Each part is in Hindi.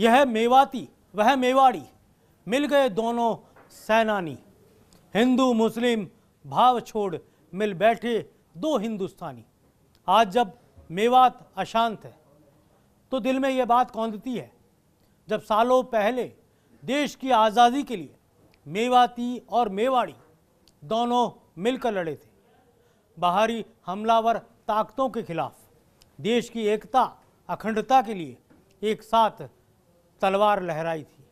यह मेवाती, वह मेवाड़ी, मिल गए दोनों सेनानी। हिंदू, मुस्लिम भाव छोड़ मिल बैठे दो हिंदुस्तानी। आज जब मेवात अशांत है तो दिल में यह बात कौंधती है, जब सालों पहले देश की आज़ादी के लिए मेवाती और मेवाड़ी दोनों मिलकर लड़े थे। बाहरी हमलावर ताकतों के खिलाफ देश की एकता, अखंडता के लिए एक साथ तलवार लहराई थी।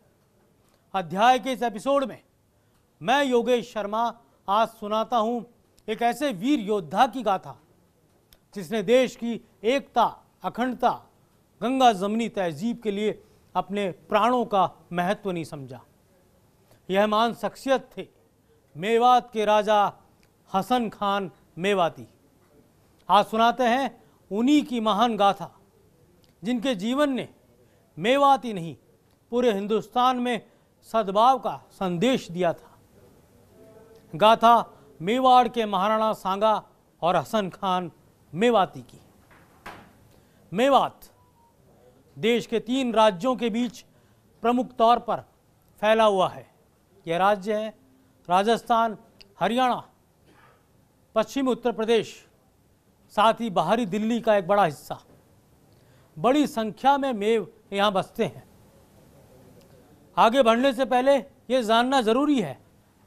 अध्याय के इस एपिसोड में मैं योगेश शर्मा आज सुनाता हूँ एक ऐसे वीर योद्धा की गाथा, जिसने देश की एकता, अखंडता, गंगा जमनी तहजीब के लिए अपने प्राणों का महत्व नहीं समझा। यह मान शख्सियत थे मेवात के राजा हसन खान मेवाती। आज सुनाते हैं उन्हीं की महान गाथा, जिनके जीवन ने मेवाती नहीं पूरे हिंदुस्तान में सद्भाव का संदेश दिया था। गाथा मेवाड़ के महाराणा सांगा और हसन खान मेवाती की। मेवात देश के तीन राज्यों के बीच प्रमुख तौर पर फैला हुआ है। यह राज्य है राजस्थान, हरियाणा, पश्चिमी उत्तर प्रदेश, साथ ही बाहरी दिल्ली का एक बड़ा हिस्सा। बड़ी संख्या में मेव यहाँ बसते हैं। आगे बढ़ने से पहले ये जानना ज़रूरी है,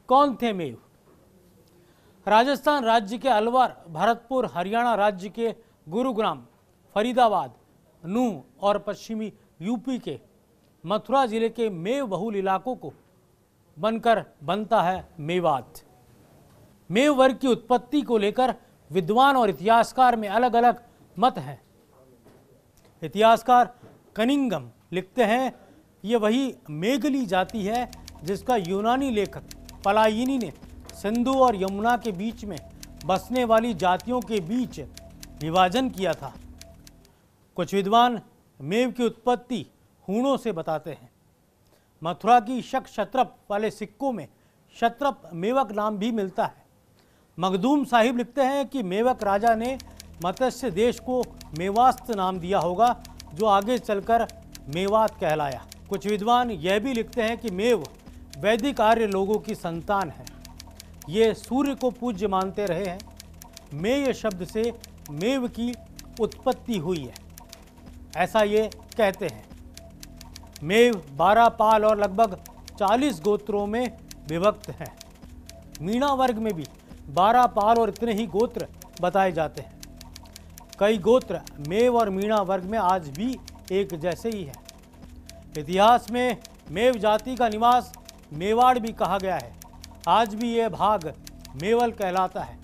कौन थे मेव? राजस्थान राज्य के अलवर, भरतपुर, हरियाणा राज्य के गुरुग्राम, फरीदाबाद नूह और पश्चिमी यूपी के, मथुरा ज़िले के मेव बहुल इलाकों को बनकर बनता है मेवात। मेव वर्ग की उत्पत्ति को लेकर विद्वान और इतिहासकार में अलग अलग मत हैं। इतिहासकार कनिंगम लिखते हैं ये वही मेघली जाति है जिसका यूनानी लेखक पलायिनी ने सिंधु और यमुना के बीच में बसने वाली जातियों के बीच विभाजन किया था। कुछ विद्वान मेव की उत्पत्ति हूणों से बताते हैं। मथुरा की शक शत्रप वाले सिक्कों में शत्रप मेवक नाम भी मिलता है। मखदूम साहिब लिखते हैं कि मेवक राजा ने मत्स्य देश को मेवास्त नाम दिया होगा, जो आगे चलकर मेवात कहलाया। कुछ विद्वान यह भी लिखते हैं कि मेव वैदिक आर्य लोगों की संतान है। ये सूर्य को पूज्य मानते रहे हैं। मेय शब्द से मेव की उत्पत्ति हुई है। ऐसा ये कहते हैं। मेव बारह पाल और लगभग चालीस गोत्रों में विभक्त हैं। मीणा वर्ग में भी बारह पाल और इतने ही गोत्र बताए जाते हैं। कई गोत्र मेव और मीणा वर्ग में आज भी एक जैसे ही हैं। इतिहास में मेव जाति का निवास मेवाड़ भी कहा गया है। आज भी यह भाग मेवल कहलाता है।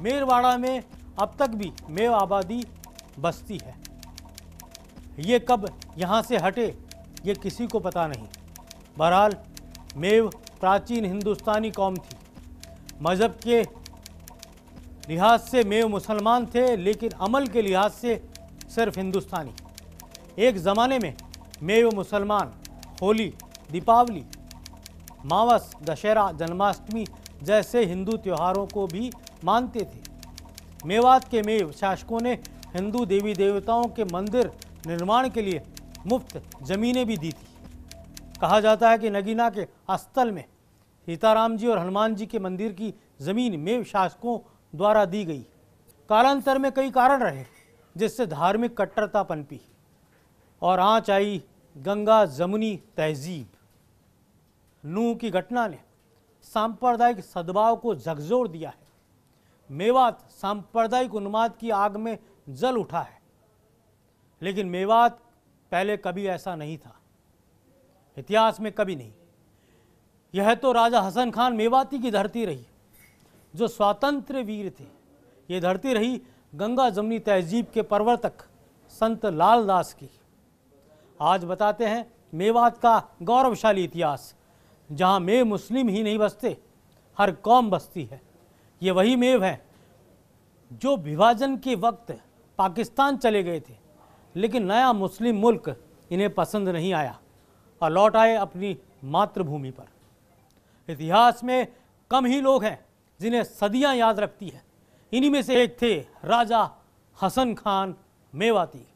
मेरवाड़ा में अब तक भी मेव आबादी बसती है। ये कब यहाँ से हटे, ये किसी को पता नहीं। बहरहाल, मेव प्राचीन हिंदुस्तानी कौम थी। मज़हब के लिहाज से मेव मुसलमान थे, लेकिन अमल के लिहाज से सिर्फ़ हिंदुस्तानी। एक ज़माने में मेव मुसलमान, होली, दीपावली, मावस, दशहरा, जन्माष्टमी जैसे हिंदू त्योहारों को भी मानते थे। मेवात के मेव शासकों ने हिंदू देवी देवताओं के मंदिर निर्माण के लिए मुफ़्त ज़मीनें भी दी थी। कहा जाता है कि नगीना के अस्तल में सीताराम जी और हनुमान जी के मंदिर की ज़मीन मेव शासकों द्वारा दी गई। कालांतर में कई कारण रहे, जिससे धार्मिक कट्टरता पनपी। और आँच आई गंगा जमुनी तहजीब। नूह की घटना ने सांप्रदायिक सद्भाव को झकझोर दिया है। मेवात सांप्रदायिक उन्माद की आग में जल उठा है। लेकिन मेवात पहले कभी ऐसा नहीं था। इतिहास में कभी नहीं। यह तो राजा हसन खान मेवाती की धरती रही। जो स्वातंत्र वीर थे, ये धरती रही गंगा जमनी तहजीब के प्रवर्तक संत लाल दास की। आज बताते हैं मेवात का गौरवशाली इतिहास, जहाँ मेव मुस्लिम ही नहीं बसते, हर कौम बसती है। ये वही मेव है जो विभाजन के वक्त पाकिस्तान चले गए थे, लेकिन नया मुस्लिम मुल्क इन्हें पसंद नहीं आया और लौट आए अपनी मातृभूमि पर। इतिहास में कम ही लोग हैं जिन्हें सदियाँ याद रखती हैं। इन्हीं में से एक थे राजा हसन खान मेवाती।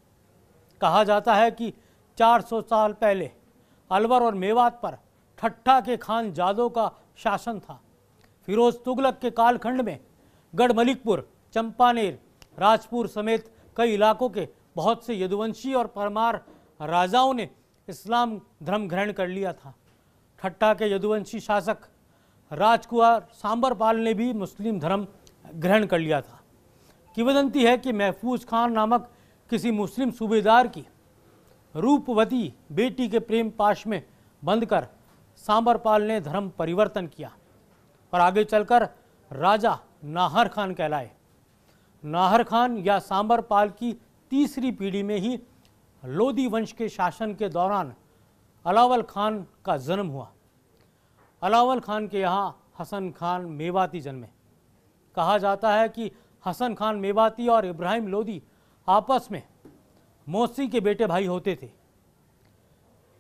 कहा जाता है कि 400 साल पहले अलवर और मेवात पर ठट्ठा के खान जादव का शासन था। फिरोज तुगलक के कालखंड में गढ़ मलिकपुर चंपानेर, राजपुर समेत कई इलाकों के बहुत से यदुवंशी और परमार राजाओं ने इस्लाम धर्म ग्रहण कर लिया था। ठट्टा के यदुवंशी शासक राजकुमार सांबरपाल ने भी मुस्लिम धर्म ग्रहण कर लिया था। किवदंती है कि महफूज खान नामक किसी मुस्लिम सूबेदार की रूपवती बेटी के प्रेम पाश में बंधकर सांबरपाल ने धर्म परिवर्तन किया और आगे चलकर राजा नाहर खान कहलाए। नाहर खान या सांबरपाल की तीसरी पीढ़ी में ही लोधी वंश के शासन के दौरान अलावल खान का जन्म हुआ। अलावल खान के यहाँ हसन खान मेवाती जन्मे। कहा जाता है कि हसन खान मेवाती और इब्राहिम लोधी आपस में मौसी के बेटे भाई होते थे।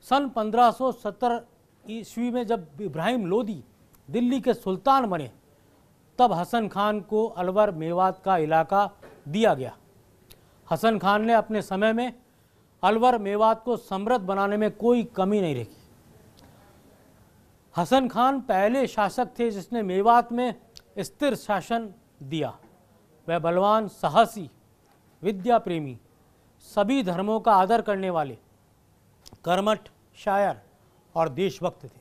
सन 1570 ईस्वी में जब इब्राहिम लोदी दिल्ली के सुल्तान बने, तब हसन खान को अलवर मेवात का इलाका दिया गया। हसन खान ने अपने समय में अलवर मेवात को समृद्ध बनाने में कोई कमी नहीं रखी। हसन खान पहले शासक थे जिसने मेवात में स्थिर शासन दिया। वह बलवान, साहसी विद्या प्रेमी सभी धर्मों का आदर करने वाले कर्मठ, शायर और देशभक्त थे।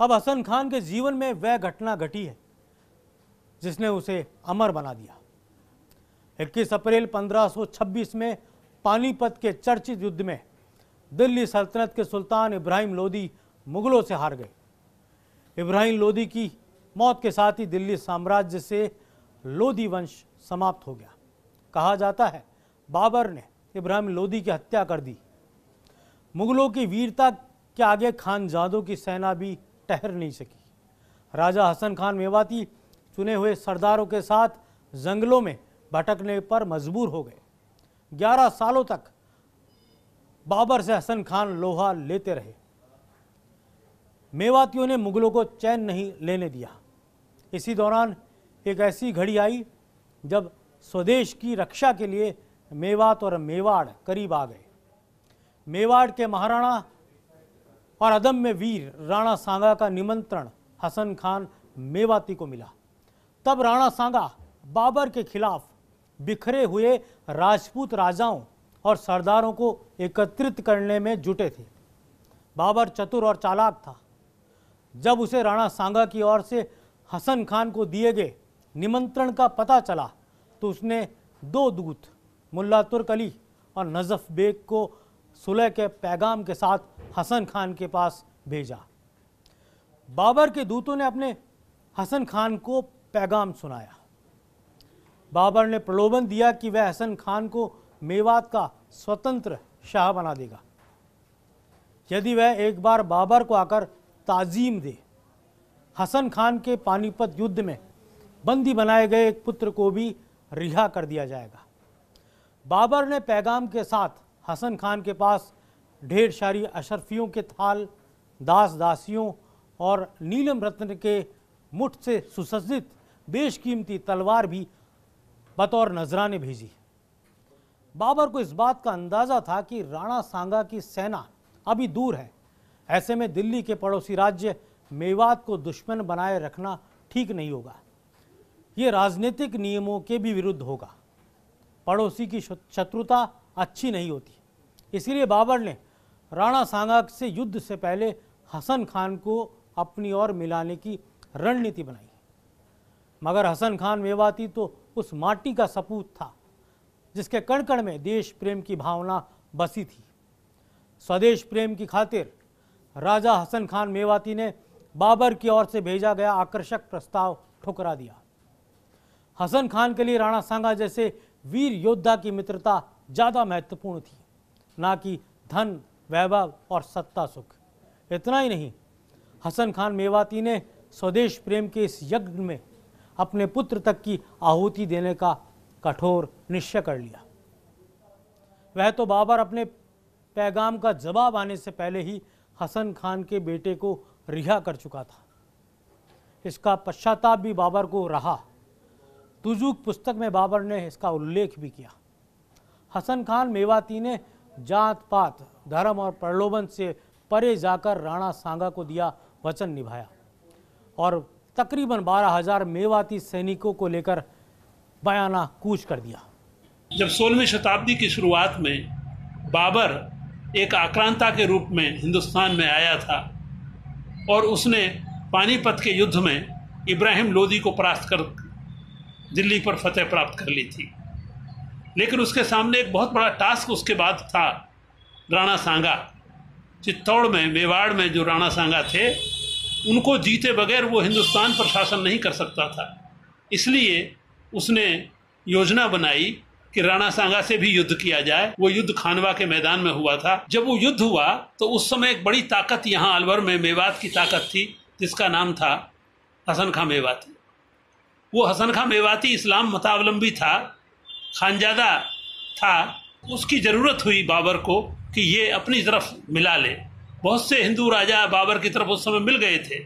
अब हसन खान के जीवन में वह घटना घटी है, जिसने उसे अमर बना दिया। 21 अप्रैल 1526 में पानीपत के चर्चित युद्ध में दिल्ली सल्तनत के सुल्तान इब्राहिम लोदी मुगलों से हार गए। इब्राहिम लोदी की मौत के साथ ही दिल्ली साम्राज्य से लोदी वंश समाप्त हो गया। कहा जाता है बाबर ने इब्राहिम लोदी की हत्या कर दी। मुगलों की वीरता के आगे खान खानजादों की सेना भी ठहर नहीं सकी। राजा हसन खान मेवाती चुने हुए सरदारों के साथ जंगलों में भटकने पर मजबूर हो गए। ग्यारह सालों तक बाबर से हसन खान लोहा लेते रहे। मेवातियों ने मुगलों को चैन नहीं लेने दिया। इसी दौरान एक ऐसी घड़ी आई जब स्वदेश की रक्षा के लिए मेवात और मेवाड़ करीब आ गए। मेवाड़ के महाराणा और अदम्य वीर राणा सांगा का निमंत्रण हसन खान मेवाती को मिला। तब राणा सांगा बाबर के खिलाफ बिखरे हुए राजपूत राजाओं और सरदारों को एकत्रित करने में जुटे थे। बाबर चतुर और चालाक था। जब उसे राणा सांगा की ओर से हसन खान को दिए गए निमंत्रण का पता चला तो उसने दो दूत मुल्ला तुर्क अली और नजफ बेग को सुलह के पैगाम के साथ हसन खान के पास भेजा। बाबर के दूतों ने अपने हसन खान को पैगाम सुनाया। बाबर ने प्रलोभन दिया कि वह हसन खान को मेवात का स्वतंत्र शाह बना देगा। यदि वह एक बार बाबर को आकर ताजीम दे, हसन खान के पानीपत युद्ध में बंदी बनाए गए एक पुत्र को भी रिहा कर दिया जाएगा। बाबर ने पैगाम के साथ हसन खान के पास ढेर सारी अशरफियों के थाल, दास दासियों और नीलम रत्न के मुठ से सुसज्जित बेशकीमती तलवार भी बतौर नजराने भेजी। बाबर को इस बात का अंदाज़ा था कि राणा सांगा की सेना अभी दूर है। ऐसे में दिल्ली के पड़ोसी राज्य मेवात को दुश्मन बनाए रखना ठीक नहीं होगा। ये राजनीतिक नियमों के भी विरुद्ध होगा। पड़ोसी की शत्रुता अच्छी नहीं होती। इसलिए बाबर ने राणा सांगा से युद्ध से पहले हसन खान को अपनी ओर मिलाने की रणनीति बनाई। मगर हसन खान मेवाती तो उस माटी का सपूत था, जिसके कण कण में देश प्रेम की भावना बसी थी। स्वदेश प्रेम की खातिर राजा हसन खान मेवाती ने बाबर की ओर से भेजा गया आकर्षक प्रस्ताव ठुकरा दिया। हसन खान के लिए राणा सांगा जैसे वीर योद्धा की मित्रता ज़्यादा महत्वपूर्ण थी। ना कि धन, वैभव और सत्ता सुख। इतना ही नहीं, हसन खान मेवाती ने स्वदेश प्रेम के इस यज्ञ में अपने पुत्र तक की आहुति देने का कठोर निश्चय कर लिया। वह तो बाबर अपने पैगाम का जवाब आने से पहले ही हसन खान के बेटे को रिहा कर चुका था। इसका पश्चाताप भी बाबर को रहा। तुजुक पुस्तक में बाबर ने इसका उल्लेख भी किया। हसन खान मेवाती ने जात पात, धर्म और प्रलोभन से परे जाकर राणा सांगा को दिया वचन निभाया और तकरीबन बारह हज़ार मेवाती सैनिकों को लेकर बयाना कूच कर दिया। जब सोलहवीं शताब्दी की शुरुआत में बाबर एक आक्रांता के रूप में हिंदुस्तान में आया था और उसने पानीपत के युद्ध में इब्राहिम लोदी को परास्त कर दिल्ली पर फतेह प्राप्त कर ली थी। लेकिन उसके सामने एक बहुत बड़ा टास्क उसके बाद था, राणा सांगा। चित्तौड़ में, मेवाड़ में जो राणा सांगा थे, उनको जीते बगैर वो हिंदुस्तान पर शासन नहीं कर सकता था। इसलिए उसने योजना बनाई कि राणा सांगा से भी युद्ध किया जाए। वो युद्ध खानवा के मैदान में हुआ था। जब वो युद्ध हुआ तो उस समय एक बड़ी ताकत यहाँ अलवर में मेवात की ताकत थी, जिसका नाम था हसन खां मेवाती। वो हसन खां मेवाती इस्लाम मतावलंबी था, खानजादा था, उसकी ज़रूरत हुई बाबर को कि ये अपनी तरफ़ मिला ले। बहुत से हिंदू राजा बाबर की तरफ़ उस समय मिल गए थे,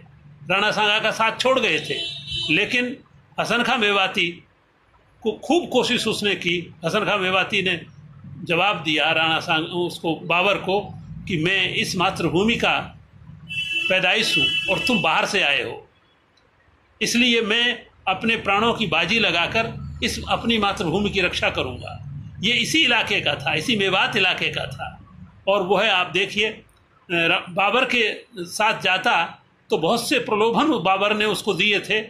राणा सांगा का साथ छोड़ गए थे, लेकिन हसन खां मेवाती को खूब कोशिश उसने की। हसन खां मेवाती ने जवाब दिया राणा सांग, उसको, बाबर को कि मैं इस मातृभूमि का पैदाइश हूँ और तुम बाहर से आए हो। इसलिए मैं अपने प्राणों की बाजी लगाकर इस अपनी मातृभूमि की रक्षा करूँगा। ये इसी इलाके का था, इसी मेवात इलाके का था। और वो है, आप देखिए बाबर के साथ जाता तो बहुत से प्रलोभन बाबर ने उसको दिए थे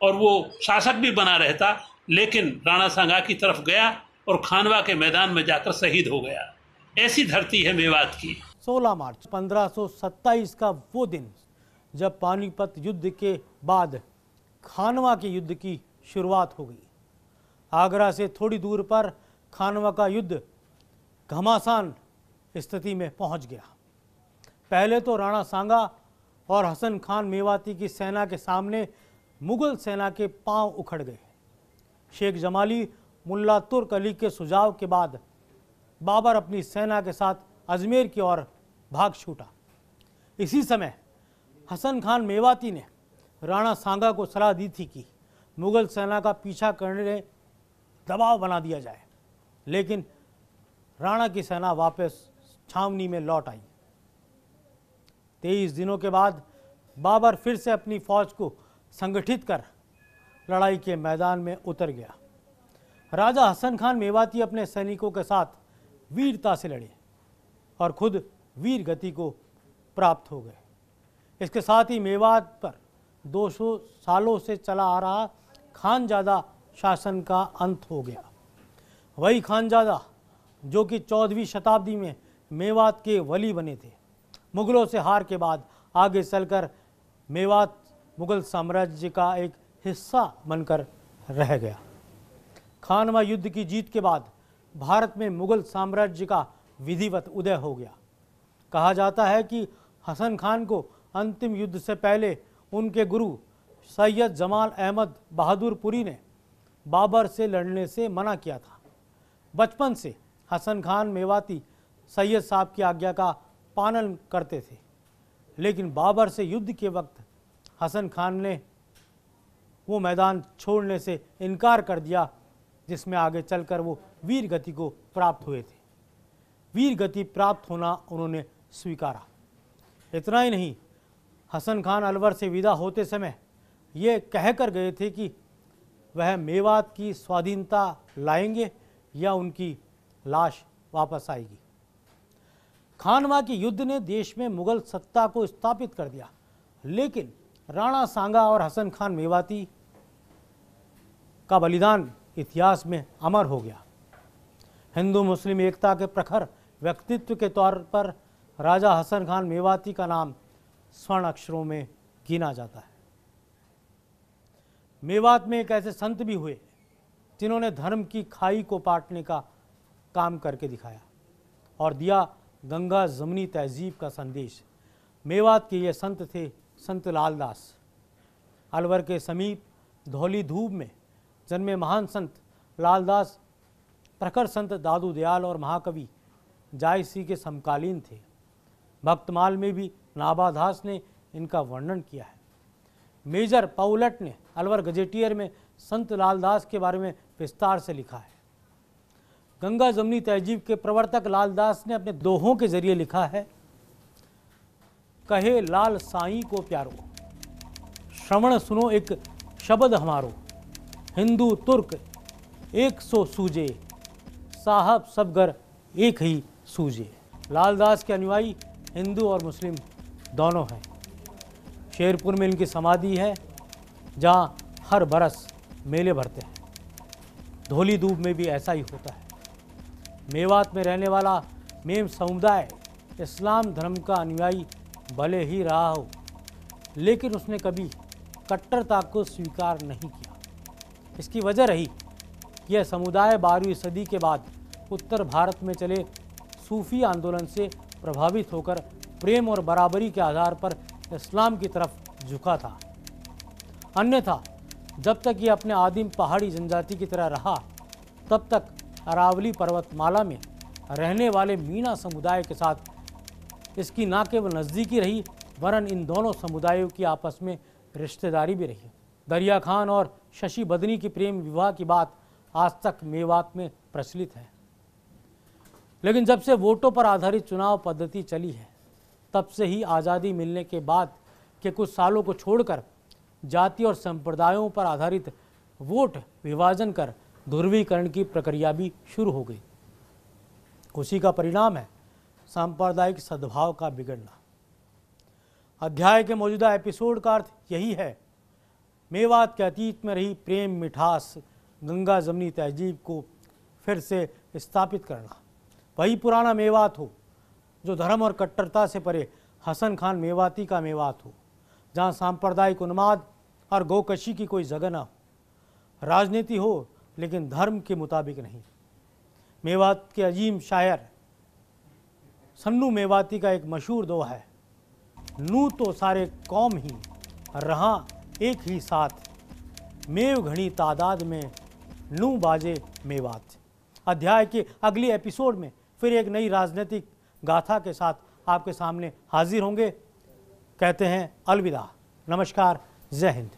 और वो शासक भी बना रहता, लेकिन राणा सांगा की तरफ़ गया और खानवा के मैदान में जाकर शहीद हो गया। ऐसी धरती है मेवात की। 16 मार्च 1527 का वो दिन, जब पानीपत युद्ध के बाद खानवा के युद्ध की शुरुआत हो गई। आगरा से थोड़ी दूर पर खानवा का युद्ध घमासान स्थिति में पहुँच गया। पहले तो राणा सांगा और हसन खान मेवाती की सेना के सामने मुगल सेना के पाँव उखड़ गए। शेख जमाली, मुल्ला तुर्क अली के सुझाव के बाद बाबर अपनी सेना के साथ अजमेर की ओर भाग छूटा। इसी समय हसन खान मेवाती ने राणा सांगा को सलाह दी थी कि मुगल सेना का पीछा करने दबाव बना दिया जाए। लेकिन राणा की सेना वापस छावनी में लौट आई। तेईस दिनों के बाद बाबर फिर से अपनी फौज को संगठित कर लड़ाई के मैदान में उतर गया। राजा हसन खान मेवाती अपने सैनिकों के साथ वीरता से लड़े और खुद वीर गति को प्राप्त हो गए। इसके साथ ही मेवात पर 200 सालों से चला आ रहा खानजादा शासन का अंत हो गया। वही खानजादा जो कि चौदहवीं शताब्दी में मेवात के वली बने थे। मुगलों से हार के बाद आगे चलकर मेवात मुगल साम्राज्य का एक हिस्सा बनकर रह गया। खानवा युद्ध की जीत के बाद भारत में मुगल साम्राज्य का विधिवत उदय हो गया। कहा जाता है कि हसन खान को अंतिम युद्ध से पहले उनके गुरु सैयद जमाल अहमद बहादुरपुरी ने बाबर से लड़ने से मना किया था। बचपन से हसन खान मेवाती सैयद साहब की आज्ञा का पालन करते थे। लेकिन बाबर से युद्ध के वक्त हसन खान ने वो मैदान छोड़ने से इनकार कर दिया, जिसमें आगे चलकर वो वीर गति को प्राप्त हुए थे। वीर गति प्राप्त होना उन्होंने स्वीकारा। इतना ही नहीं हसन खान अलवर से विदा होते समय ये कह कर गए थे कि वह मेवात की स्वाधीनता लाएँगे या उनकी लाश वापस आएगी। खानवा के युद्ध ने देश में मुगल सत्ता को स्थापित कर दिया, लेकिन राणा सांगा और हसन खान मेवाती का बलिदान इतिहास में अमर हो गया। हिंदू मुस्लिम एकता के प्रखर व्यक्तित्व के तौर पर राजा हसन खान मेवाती का नाम स्वर्ण अक्षरों में गिना जाता है। मेवात में एक ऐसे संत भी हुए, जिन्होंने धर्म की खाई को पाटने का काम करके दिखाया और दिया गंगा जमनी तहजीब का संदेश। मेवात के ये संत थे संत लालदास। अलवर के समीप धौली धूप में जन्मे महान संत लालदास, प्रखर संत दादू दयाल और महाकवि जायसी के समकालीन थे। भक्तमाल में भी नाबादास ने इनका वर्णन किया है। मेजर पाउलट ने अलवर गजेटियर में संत लालदास के बारे में विस्तार से लिखा है। गंगा जमनी तहजीब के प्रवर्तक लालदास ने अपने दोहों के ज़रिए लिखा है, कहे लाल साई को प्यारो, श्रवण सुनो एक शब्द हमारो, हिंदू तुर्क एक सो सूजे, साहब सब घर एक ही सूजे। लालदास के अनुयायी हिंदू और मुस्लिम दोनों हैं। शेरपुर में इनकी समाधि है, जहाँ हर बरस मेले भरते हैं। धोली दूब में भी ऐसा ही होता है। मेवात में रहने वाला मेम समुदाय इस्लाम धर्म का अनुयायी भले ही रहा हो, लेकिन उसने कभी कट्टरता को स्वीकार नहीं किया। इसकी वजह रही, यह समुदाय बारहवीं सदी के बाद उत्तर भारत में चले सूफी आंदोलन से प्रभावित होकर प्रेम और बराबरी के आधार पर इस्लाम की तरफ़ झुका था। अन्यथा, जब तक ये अपने आदिम पहाड़ी जनजाति की तरह रहा, तब तक अरावली पर्वतमाला में रहने वाले मीना समुदाय के साथ इसकी ना केवल नज़दीकी रही, वरन इन दोनों समुदायों की आपस में रिश्तेदारी भी रही। दरिया खान और शशि बदनी की प्रेम विवाह की बात आज तक मेवात में प्रचलित है। लेकिन जब से वोटों पर आधारित चुनाव पद्धति चली है, तब से ही आज़ादी मिलने के बाद के कुछ सालों को छोड़कर जाति और संप्रदायों पर आधारित वोट विभाजन कर ध्रुवीकरण की प्रक्रिया भी शुरू हो गई। उसी का परिणाम है सांप्रदायिक सद्भाव का बिगड़ना। अध्याय के मौजूदा एपिसोड का अर्थ यही है, मेवात के अतीत में रही प्रेम मिठास गंगा जमनी तहजीब को फिर से स्थापित करना। वही पुराना मेवात हो, जो धर्म और कट्टरता से परे हसन खान मेवाती का मेवात हो, जहाँ सांप्रदायिक उन्माद और गोकशी की कोई जगह ना हो। राजनीति हो, लेकिन धर्म के मुताबिक नहीं। मेवात के अजीम शायर, सन्नू मेवाती का एक मशहूर दोहा है। नू तो सारे कौम ही रहा एक ही साथ, मेव घनी तादाद में नू बाजे मेवात। अध्याय के अगले एपिसोड में फिर एक नई राजनीतिक गाथा के साथ आपके सामने हाजिर होंगे। कहते हैं अलविदा। नमस्कार, जय हिंद।